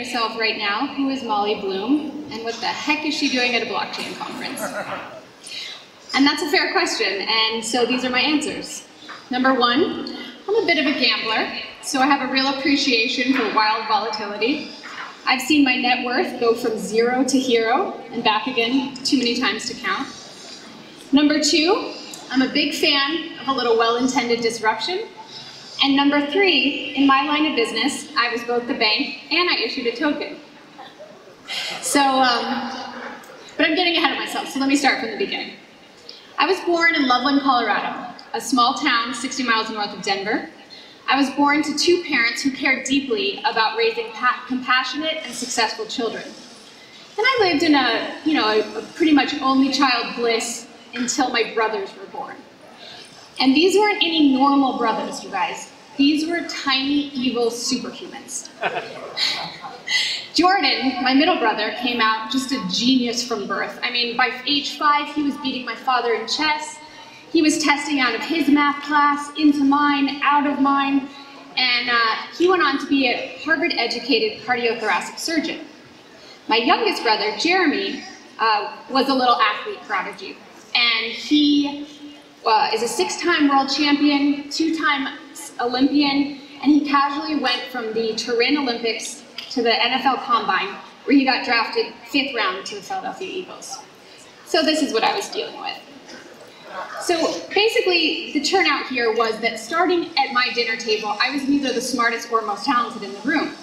yourself right now, who is Molly Bloom, and what the heck is she doing at a blockchain conference? And that's a fair question, and so these are my answers. Number one, I'm a bit of a gambler, so I have a real appreciation for wild volatility. I've seen my net worth go from zero to hero and back again too many times to count. Number two, I'm a big fan of a little well-intended disruption. And number three, in my line of business, I was both the bank and I issued a token. So, um, but I'm getting ahead of myself, so let me start from the beginning. I was born in Loveland, Colorado, a small town 60 miles north of Denver. I was born to two parents who cared deeply about raising compassionate and successful children. And I lived in a, you know, a, a pretty much only child bliss until my brothers were born. And these weren't any normal brothers, you guys. These were tiny, evil superhumans. Jordan, my middle brother, came out just a genius from birth. I mean, by age five, he was beating my father in chess. He was testing out of his math class, into mine, out of mine, and uh, he went on to be a Harvard-educated cardiothoracic surgeon. My youngest brother, Jeremy, uh, was a little athlete prodigy, and he uh, is a six-time world champion, two-time Olympian, and he casually went from the Turin Olympics to the NFL Combine, where he got drafted fifth round to the Philadelphia Eagles. So this is what I was dealing with. So basically, the turnout here was that starting at my dinner table, I was neither the smartest or most talented in the room.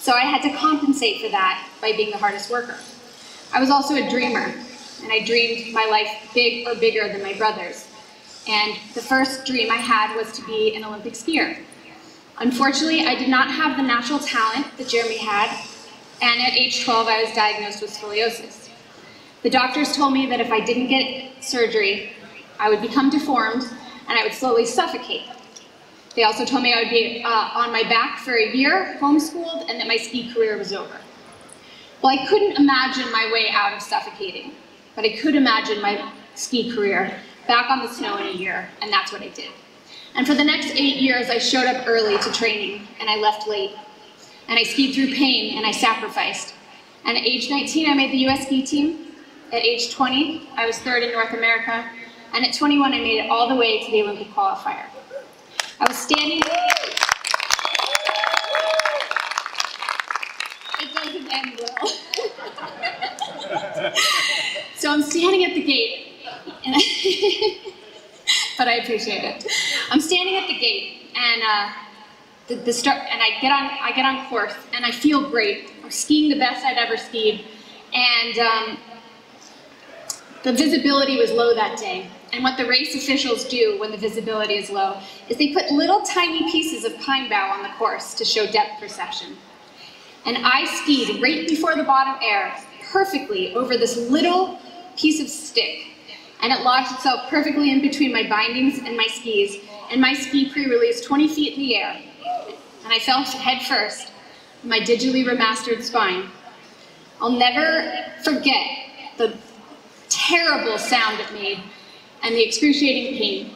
So I had to compensate for that by being the hardest worker. I was also a dreamer, and I dreamed my life big or bigger than my brother's. And the first dream I had was to be an Olympic skier. Unfortunately, I did not have the natural talent that Jeremy had, and at age 12 I was diagnosed with scoliosis. The doctors told me that if I didn't get surgery, I would become deformed and I would slowly suffocate. They also told me I would be uh, on my back for a year, homeschooled, and that my ski career was over. Well, I couldn't imagine my way out of suffocating, but I could imagine my ski career back on the snow in a year, and that's what I did. And for the next eight years, I showed up early to training, and I left late. And I skied through pain, and I sacrificed. And at age 19, I made the US ski team. At age 20, I was third in North America. And at 21, I made it all the way to the Olympic qualifier. I was standing... It doesn't end well. so I'm standing at the gate, but I appreciate it. I'm standing at the gate, and uh, the, the start, and I get on, I get on course, and I feel great. I'm skiing the best I'd ever skied, and um, the visibility was low that day. And what the race officials do when the visibility is low is they put little tiny pieces of pine bough on the course to show depth perception. And I skied right before the bottom air, perfectly over this little piece of stick and it lodged itself perfectly in between my bindings and my skis, and my ski pre-released 20 feet in the air, and I fell head first, my digitally remastered spine. I'll never forget the terrible sound it made and the excruciating pain.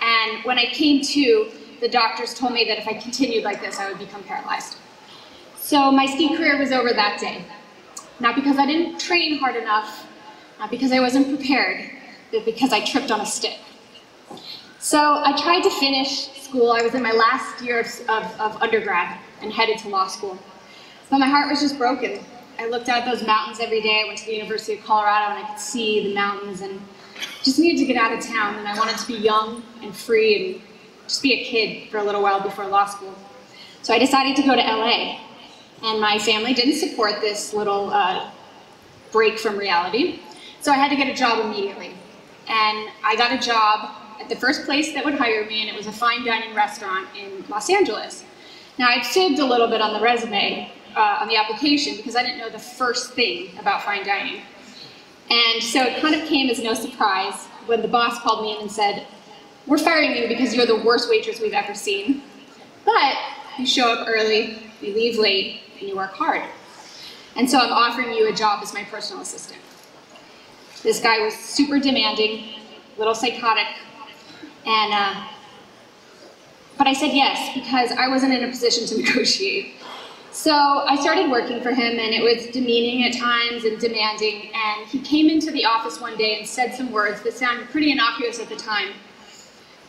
And when I came to, the doctors told me that if I continued like this, I would become paralyzed. So my ski career was over that day. Not because I didn't train hard enough, not because I wasn't prepared, because I tripped on a stick. So I tried to finish school. I was in my last year of, of, of undergrad and headed to law school. But my heart was just broken. I looked out at those mountains every day. I went to the University of Colorado and I could see the mountains and just needed to get out of town and I wanted to be young and free and just be a kid for a little while before law school. So I decided to go to LA and my family didn't support this little uh, break from reality. So I had to get a job immediately and I got a job at the first place that would hire me, and it was a fine dining restaurant in Los Angeles. Now, I'd fibbed a little bit on the resume, uh, on the application, because I didn't know the first thing about fine dining. And so it kind of came as no surprise when the boss called me in and said, we're firing you because you're the worst waitress we've ever seen. But you show up early, you leave late, and you work hard. And so I'm offering you a job as my personal assistant. This guy was super demanding, a little psychotic, and uh, but I said yes because I wasn't in a position to negotiate. So I started working for him, and it was demeaning at times and demanding. And he came into the office one day and said some words that sounded pretty innocuous at the time,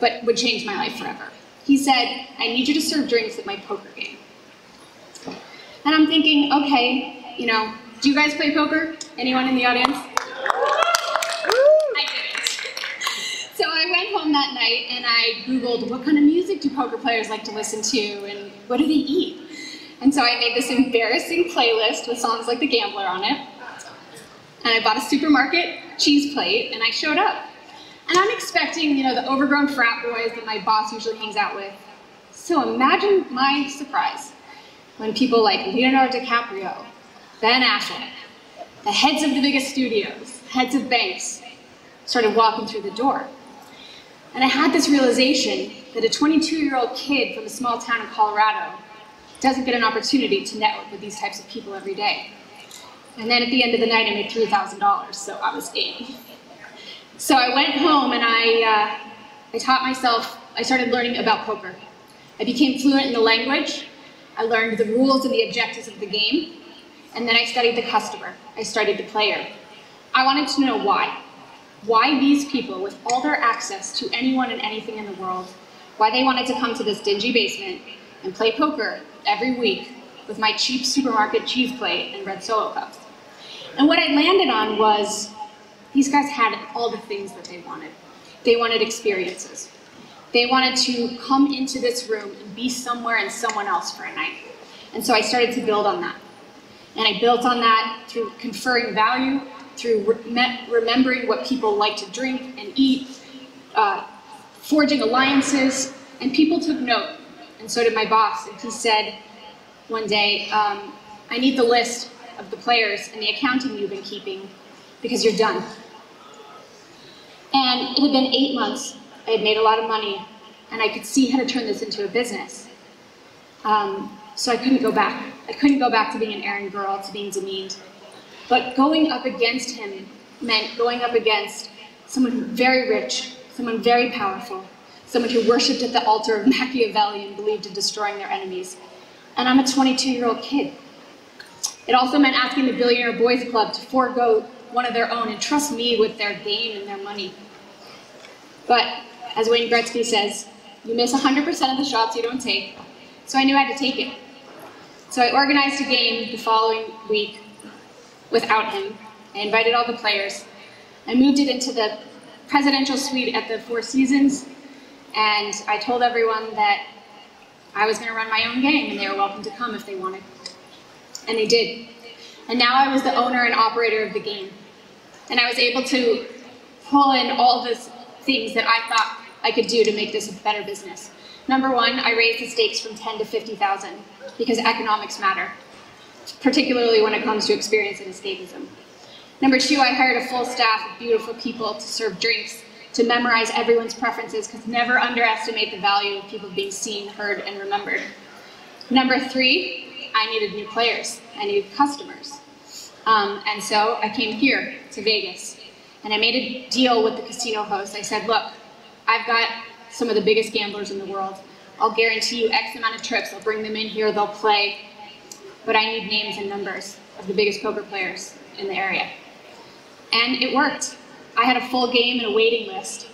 but would change my life forever. He said, I need you to serve drinks at my poker game. And I'm thinking, okay, you know, do you guys play poker? Anyone in the audience? I didn't. So I went home that night and I Googled what kind of music do poker players like to listen to and what do they eat? And so I made this embarrassing playlist with songs like The Gambler on it. And I bought a supermarket cheese plate and I showed up. And I'm expecting, you know, the overgrown frat boys that my boss usually hangs out with. So imagine my surprise when people like Leonardo DiCaprio, Ben Affleck, the heads of the biggest studios, heads of banks, started walking through the door. And I had this realization that a 22-year-old kid from a small town in Colorado doesn't get an opportunity to network with these types of people every day. And then at the end of the night, I made $3,000, so I was in. So I went home and I, uh, I taught myself, I started learning about poker. I became fluent in the language, I learned the rules and the objectives of the game, and then I studied the customer. I studied the player. I wanted to know why. Why these people, with all their access to anyone and anything in the world, why they wanted to come to this dingy basement and play poker every week with my cheap supermarket cheese plate and red solo cups. And what I landed on was these guys had all the things that they wanted. They wanted experiences. They wanted to come into this room and be somewhere and someone else for a night. And so I started to build on that. And I built on that through conferring value, through re remembering what people like to drink and eat, uh, forging alliances, and people took note, and so did my boss. And he said one day, um, I need the list of the players and the accounting you've been keeping because you're done. And it had been eight months. I had made a lot of money, and I could see how to turn this into a business. Um, so I couldn't go back. I couldn't go back to being an errand girl, to being demeaned. But going up against him meant going up against someone very rich, someone very powerful, someone who worshipped at the altar of Machiavelli and believed in destroying their enemies. And I'm a 22-year-old kid. It also meant asking the Billionaire Boys Club to forego one of their own and trust me with their game and their money. But as Wayne Gretzky says, you miss 100% of the shots you don't take. So I knew I had to take it. So I organized a game the following week without him. I invited all the players. I moved it into the presidential suite at the Four Seasons, and I told everyone that I was going to run my own game, and they were welcome to come if they wanted. And they did. And now I was the owner and operator of the game. And I was able to pull in all these things that I thought I could do to make this a better business. Number one, I raised the stakes from 10 to 50,000 because economics matter, particularly when it comes to experience and escapism. Number two, I hired a full staff of beautiful people to serve drinks, to memorize everyone's preferences, because never underestimate the value of people being seen, heard, and remembered. Number three, I needed new players. I needed customers. Um, and so I came here to Vegas, and I made a deal with the casino host. I said, look, I've got some of the biggest gamblers in the world. I'll guarantee you X amount of trips. I'll bring them in here, they'll play. But I need names and numbers of the biggest poker players in the area. And it worked. I had a full game and a waiting list.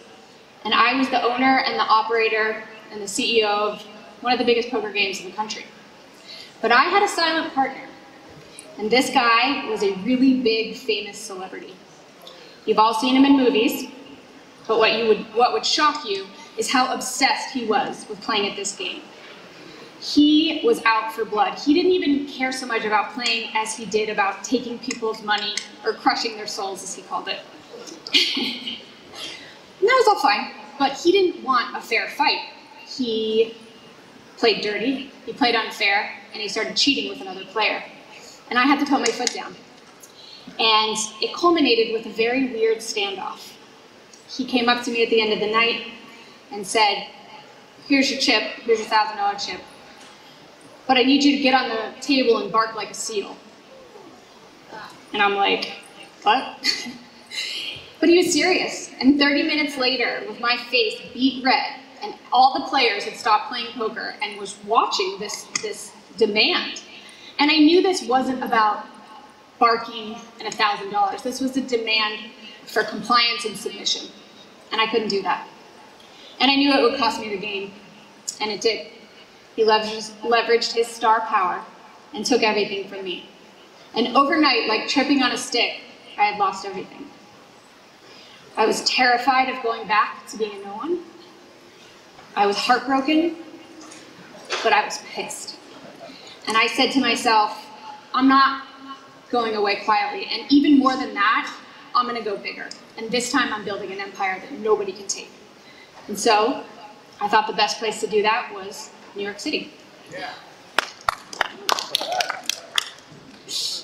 And I was the owner and the operator and the CEO of one of the biggest poker games in the country. But I had a silent partner. And this guy was a really big, famous celebrity. You've all seen him in movies, but what, you would, what would shock you is how obsessed he was with playing at this game. He was out for blood. He didn't even care so much about playing as he did about taking people's money or crushing their souls, as he called it. and that was all fine, but he didn't want a fair fight. He played dirty, he played unfair, and he started cheating with another player. And I had to put my foot down. And it culminated with a very weird standoff. He came up to me at the end of the night and said, here's your chip, here's your thousand dollar chip. But I need you to get on the table and bark like a seal. And I'm like, what? but he was serious. And 30 minutes later, with my face beat red, and all the players had stopped playing poker and was watching this, this demand, And I knew this wasn't about barking and $1,000. This was a demand for compliance and submission. And I couldn't do that. And I knew it would cost me the game. And it did. He leveraged, his star power and took everything from me. And overnight, like tripping on a stick, I had lost everything. I was terrified of going back to being a no one. I was heartbroken, but I was pissed. And I said to myself, I'm not going away quietly. And even more than that, I'm going to go bigger. And this time I'm building an empire that nobody can take. And so I thought the best place to do that was New York City. Yeah.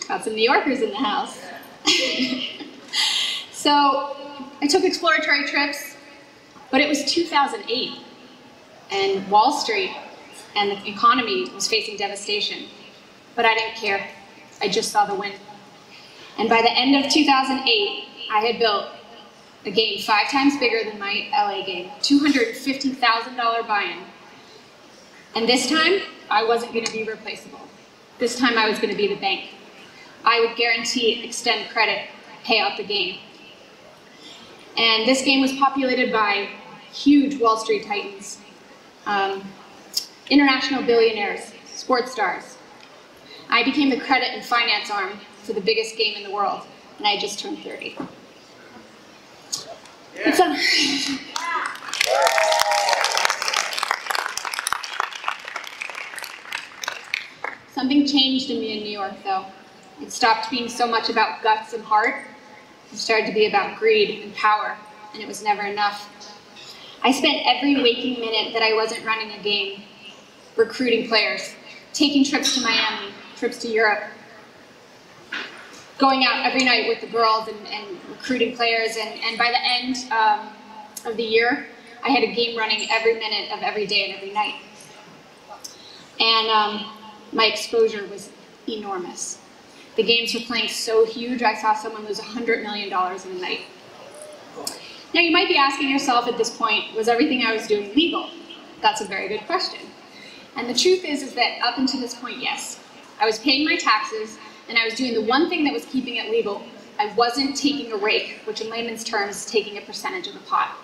Got some New Yorkers in the house. so I took exploratory trips, but it was 2008, and Wall Street and the economy was facing devastation. But I didn't care. I just saw the win. And by the end of 2008, I had built a game five times bigger than my LA game, $250,000 buy-in. And this time, I wasn't going to be replaceable. This time, I was going to be the bank. I would guarantee extend credit, pay out the game. And this game was populated by huge Wall Street titans, um, international billionaires, sports stars. I became the credit and finance arm for the biggest game in the world, and I just turned 30. Yeah. So, something changed in me in New York, though. It stopped being so much about guts and heart. It started to be about greed and power, and it was never enough. I spent every waking minute that I wasn't running a game recruiting players, taking trips to Miami, trips to Europe, going out every night with the girls and, and recruiting players. And, and by the end um, of the year, I had a game running every minute of every day and every night. And um, my exposure was enormous. The games were playing so huge, I saw someone lose $100 million in a night. Now you might be asking yourself at this point, was everything I was doing legal? That's a very good question. And the truth is, is that up until this point, yes. I was paying my taxes, and I was doing the one thing that was keeping it legal. I wasn't taking a rake, which in layman's terms is taking a percentage of the pot.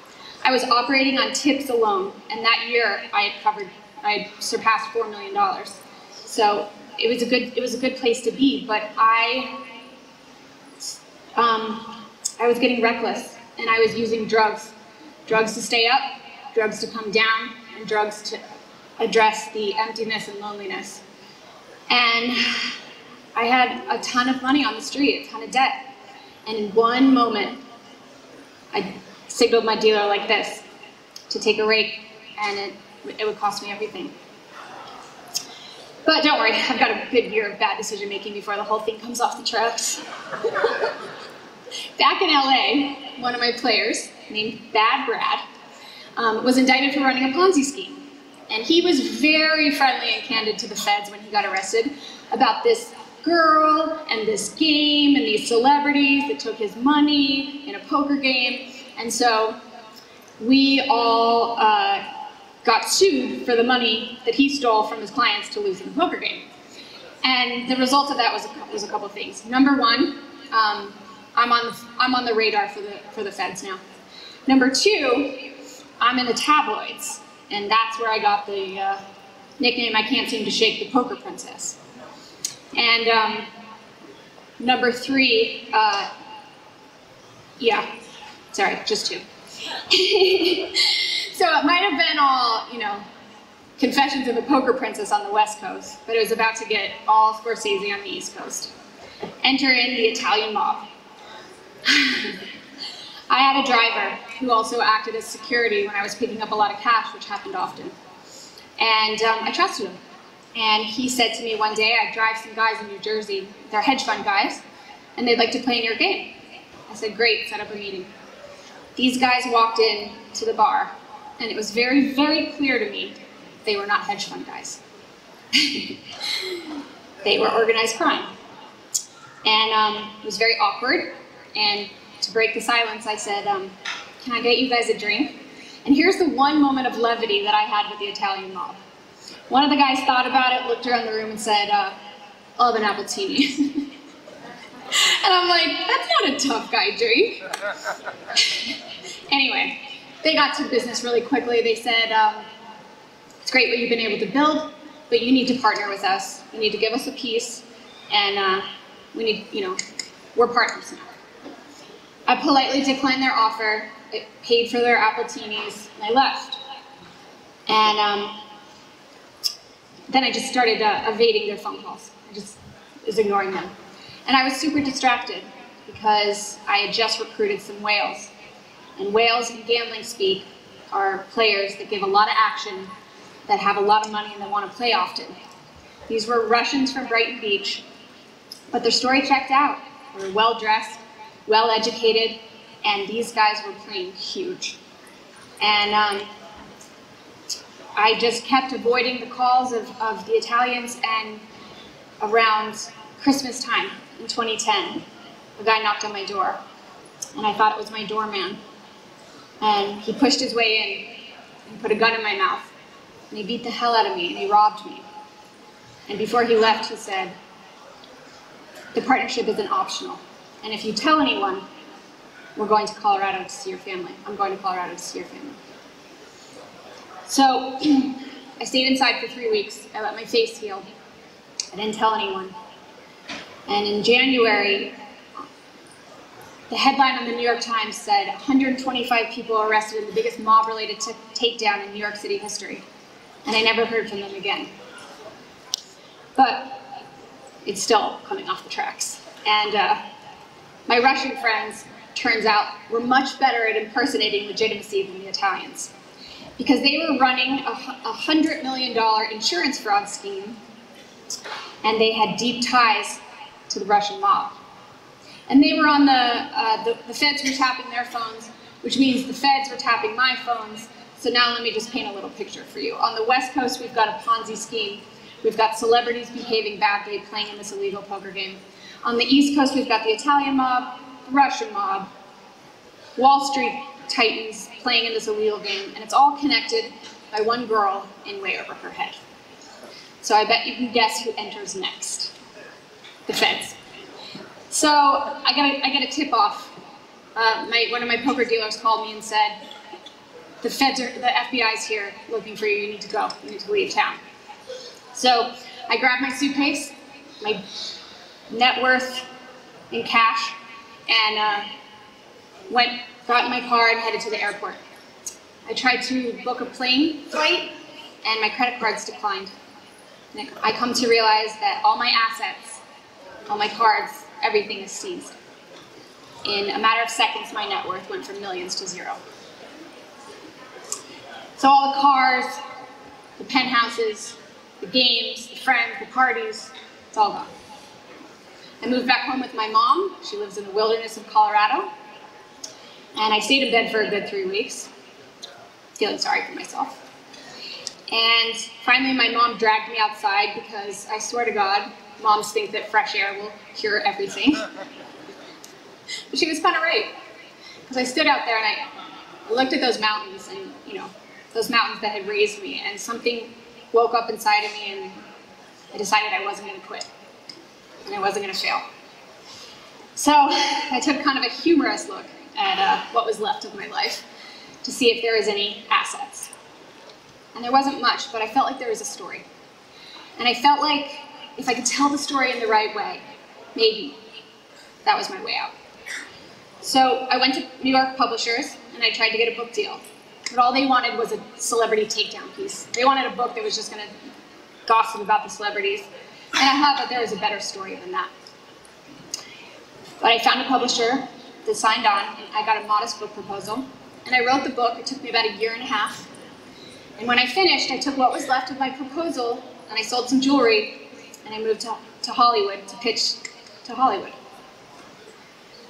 I was operating on tips alone, and that year I had covered, I had surpassed $4 million. So it was a good it was a good place to be. But I um, I was getting reckless, and I was using drugs, drugs to stay up, drugs to come down, and drugs to address the emptiness and loneliness. And I had a ton of money on the street, a ton of debt. And in one moment, I signaled my dealer like this to take a rake, and it, it would cost me everything. But don't worry, I've got a good year of bad decision making before the whole thing comes off the tracks. Back in LA, one of my players, named Bad Brad, um, was indicted for running a Ponzi scheme. And he was very friendly and candid to the feds when he got arrested about this girl and this game and these celebrities that took his money in a poker game. And so we all uh, got sued for the money that he stole from his clients to lose in the poker game. And the result of that was a, was a couple of things. Number one, um, I'm, on the, I'm on the radar for the, for the feds now. Number two, I'm in the tabloids, and that's where I got the uh, nickname I can't seem to shake the poker princess. And um, number three, uh, yeah, sorry, just two. So it might have been all, you know, Confessions of a Poker Princess on the West Coast, but it was about to get all Scorsese on the East Coast. Enter in the Italian mob. I had a driver who also acted as security when I was picking up a lot of cash, which happened often. And um, I trusted him. And he said to me one day, I drive some guys in New Jersey, they're hedge fund guys, and they'd like to play in your game. I said, great, set up a meeting. These guys walked in to the bar and it was very, very clear to me they were not hedge fund guys. they were organized crime. And um, it was very awkward, and to break the silence, I said, um, can I get you guys a drink? And here's the one moment of levity that I had with the Italian mob. One of the guys thought about it, looked around the room and said, uh, I'll have an appletini. and I'm like, that's not a tough guy drink. anyway, they got to business really quickly. They said, um, it's great what you've been able to build, but you need to partner with us. You need to give us a piece, and uh, we need, you know, we're partners now. I politely declined their offer, I paid for their appletinis, and I left. And um, then I just started uh, evading their phone calls. I just was ignoring them. And I was super distracted because I had just recruited some whales. And whales in gambling speak are players that give a lot of action, that have a lot of money, and that want to play often. These were Russians from Brighton Beach, but their story checked out. They were well dressed, well educated, and these guys were playing huge. And um, I just kept avoiding the calls of, of the Italians, and around Christmas time in 2010, a guy knocked on my door, and I thought it was my doorman. And he pushed his way in and put a gun in my mouth, and he beat the hell out of me, and he robbed me. And before he left, he said, the partnership isn't optional. And if you tell anyone, we're going to Colorado to see your family. I'm going to Colorado to see your family. So I stayed inside for three weeks. I let my face heal. I didn't tell anyone. And in January, the headline on the New York Times said 125 people arrested in the biggest mob-related takedown in New York City history. And I never heard from them again. But it's still coming off the tracks. And uh, my Russian friends, turns out, were much better at impersonating legitimacy than the Italians. Because they were running a $100 million insurance fraud scheme, and they had deep ties to the Russian mob. And they were on the, uh, the, the feds were tapping their phones, which means the feds were tapping my phones. So now let me just paint a little picture for you. On the West Coast, we've got a Ponzi scheme We've got celebrities behaving badly playing in this illegal poker game. On the East Coast, we've got the Italian mob, the Russian mob, Wall Street titans playing in this illegal game, and it's all connected by one girl in way over her head. So I bet you can guess who enters next. The feds. So I got a, I a tip off. Uh, my, one of my poker dealers called me and said, the feds are, the FBI's here looking for you, you need to go, you need to leave town. So I grabbed my suitcase, my net worth in cash, and uh, went, got in my car and headed to the airport. I tried to book a plane flight, and my credit cards declined. And I come to realize that all my assets, all my cards, everything is seized. In a matter of seconds, my net worth went from millions to zero. So all the cars, the penthouses, the games, the friends, the parties, it's all gone. I moved back home with my mom. She lives in the wilderness of Colorado. And I stayed in bed for a good three weeks, feeling sorry for myself. And finally, my mom dragged me outside because I swear to God, moms think that fresh air will cure everything. but she was kind of right. Because I stood out there and I looked at those mountains and, you know, those mountains that had raised me, and something woke up inside of me and I decided I wasn't going to quit and I wasn't going to fail. So I took kind of a humorous look at uh, what was left of my life to see if there was any assets. And there wasn't much, but I felt like there was a story. And I felt like if I could tell the story in the right way, maybe that was my way out. So I went to New York publishers and I tried to get a book deal. But all they wanted was a celebrity takedown piece. They wanted a book that was just going to gossip about the celebrities. And I thought that there was a better story than that. But I found a publisher that signed on, and I got a modest book proposal. And I wrote the book. It took me about a year and a half. And when I finished, I took what was left of my proposal, and I sold some jewelry, and I moved to, to Hollywood to pitch to Hollywood.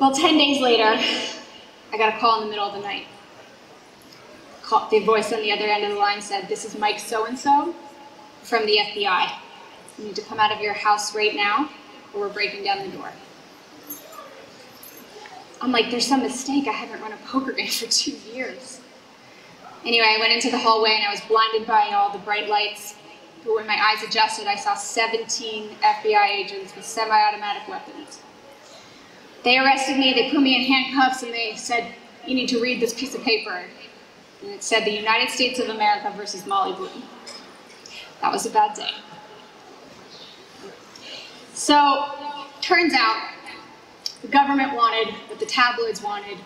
Well, 10 days later, I got a call in the middle of the night the voice on the other end of the line said, this is Mike so-and-so from the FBI. You need to come out of your house right now or we're breaking down the door. I'm like, there's some mistake. I haven't run a poker game for two years. Anyway, I went into the hallway and I was blinded by all the bright lights, but when my eyes adjusted, I saw 17 FBI agents with semi-automatic weapons. They arrested me, they put me in handcuffs, and they said, you need to read this piece of paper. And it said, the United States of America versus Molly Bloom. That was a bad day. So, turns out, the government wanted what the tabloids wanted,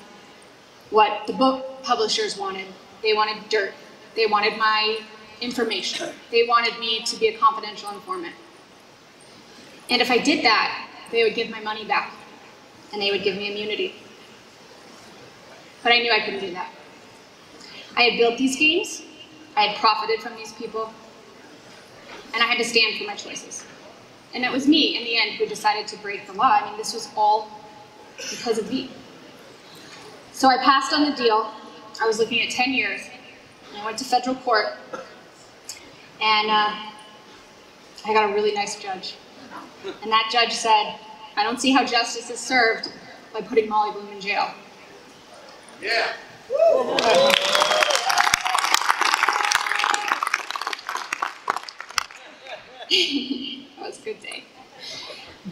what the book publishers wanted. They wanted dirt. They wanted my information. They wanted me to be a confidential informant. And if I did that, they would give my money back and they would give me immunity. But I knew I couldn't do that. I had built these games, I had profited from these people, and I had to stand for my choices. And it was me, in the end, who decided to break the law. I mean, this was all because of me. So I passed on the deal. I was looking at 10 years. I went to federal court, and uh, I got a really nice judge. And that judge said, I don't see how justice is served by putting Molly Bloom in jail. Yeah. that was a good day.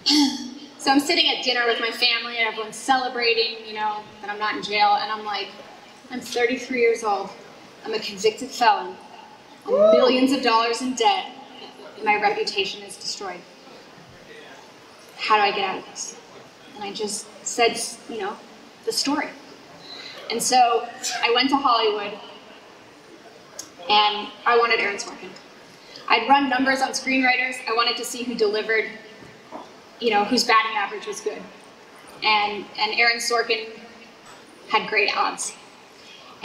So I'm sitting at dinner with my family and everyone's celebrating, you know, that I'm not in jail. And I'm like, I'm 33 years old. I'm a convicted felon. I'm of dollars in debt. And my reputation is destroyed. How do I get out of this? And I just said, you know, the story. And so I went to Hollywood and I wanted Aaron Sorkin. I'd run numbers on screenwriters. I wanted to see who delivered you know, whose batting average was good. And, and Aaron Sorkin had great odds.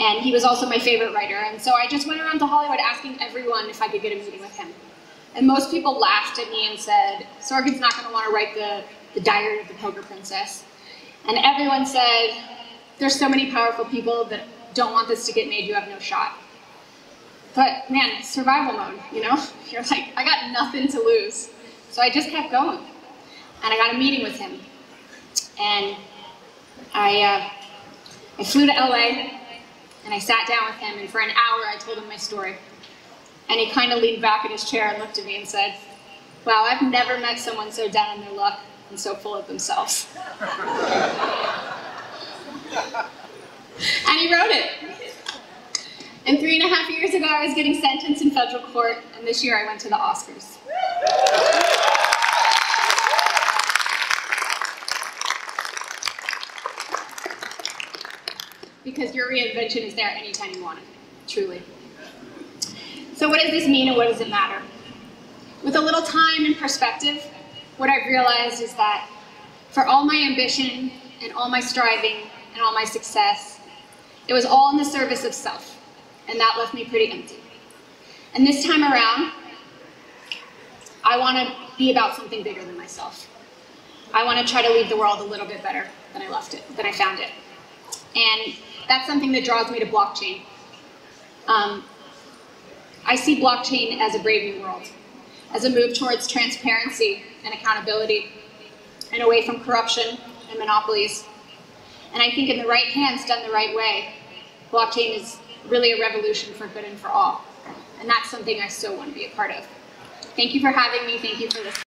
And he was also my favorite writer. And so I just went around to Hollywood asking everyone if I could get a meeting with him. And most people laughed at me and said, Sorkin's not going to want to write the, the Diary of the Poker Princess. And everyone said, there's so many powerful people that don't want this to get made, you have no shot. But man, survival mode, you know? You're like, I got nothing to lose. So I just kept going and I got a meeting with him. And I, uh, I flew to LA, and I sat down with him, and for an hour I told him my story. And he kind of leaned back in his chair and looked at me and said, wow, I've never met someone so down on their luck and so full of themselves. and he wrote it. And three and a half years ago, I was getting sentenced in federal court, and this year I went to the Oscars. Because your reinvention is there anytime you want it, truly. So what does this mean and what does it matter? With a little time and perspective, what I've realized is that for all my ambition and all my striving and all my success, it was all in the service of self, and that left me pretty empty. And this time around, I want to be about something bigger than myself. I want to try to leave the world a little bit better than I left it, than I found it. And that's something that draws me to blockchain. Um, I see blockchain as a brave new world, as a move towards transparency and accountability, and away from corruption and monopolies. And I think in the right hands, done the right way, blockchain is really a revolution for good and for all. And that's something I still want to be a part of. Thank you for having me. Thank you for listening.